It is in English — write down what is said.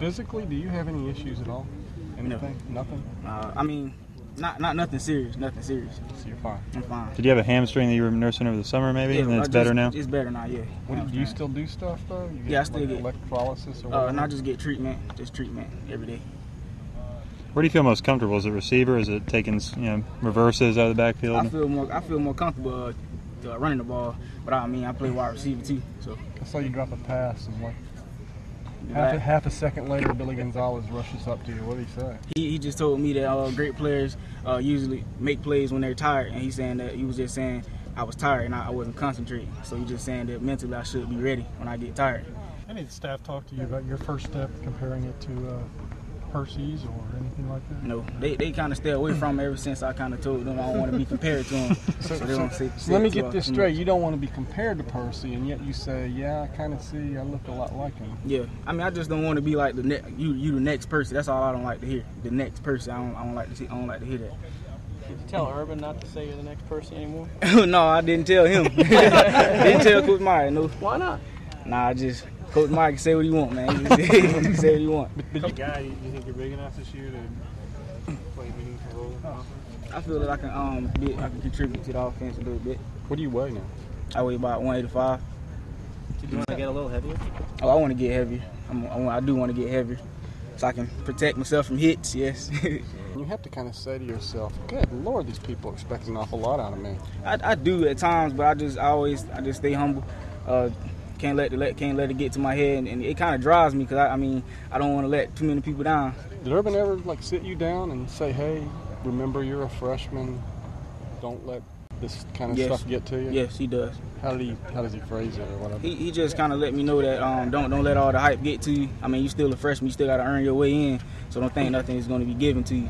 Physically, do you have any issues at all? Anything? Nothing? Uh, I mean, not not nothing serious. Nothing serious. So you're fine. I'm fine. Did you have a hamstring that you were nursing over the summer, maybe, and I it's just- better now? It's better now. Yeah. What, do you still do stuff though? You Yeah, I still like get- electrolysis or Uh, and I just get treatment. Just treatment every day. Where do you feel most comfortable? Is it receiver? Is it taking you know reverses out of the backfield? I feel more. I feel more comfortable uh, uh, running the ball. But I mean, I play wide receiver too. So I saw you drop a pass and like half a, I- half a second later, Billy Gonzalez rushes up to you. What did he say? he, he just told me that uh, great players uh, usually make plays when they're tired, and he's saying that he was just saying I was tired and I, I wasn't concentrating. So he's just saying that mentally I should be ready when I get tired. Any staff talk to you about your first step, comparing it to uh, Percy's or anything like that? You know, they, they kind of stay away from it ever since I kind of told them I don't want to be compared to them. so, they don't say, So let me get this straight. much. You don't want to be compared to Percy, and yet you say, "Yeah, I kind of see. I look a lot like him." Yeah, I mean, I just don't want to be like the ne- you. You the next person. That's all I don't like to hear. The next person. I don't. I don't like to see. I don't like to hear that. Did you tell Urban not to say you're the next person anymore? no, I didn't tell him. didn't tell Coach Meyer. No. Why not? Nah, I just Coach Meyer can say what he want, man. He say, he can say what he want. But guy, you, you think you're big enough this year to play a meaningful role? in the offense? I feel that I can um be, I can contribute to the offense a little bit. What do you weigh now? I weigh about 185. Did you want to get a little heavier? Oh, I want to get heavier. I'm, I, I do want to get heavier, so I can protect myself from hits. Yes. You have to kind of say to yourself, "Good Lord, these people are expecting an awful lot out of me." I, I do at times, but I just I always I just stay humble. Uh, can't let the let can't let it get to my head, and, it kind of drives me because I, I mean I don't want to let too many people down. Did Urban ever like sit you down and say, "Hey, remember you're a freshman. Don't let this kind of Yes. stuff get to you"? Yes, he does. How did he How does he phrase it or whatever? He, he just kind of let me know that um, don't don't let all the hype get to you. I mean you still a freshman, you still got to earn your way in, so don't think nothing is going to be given to you.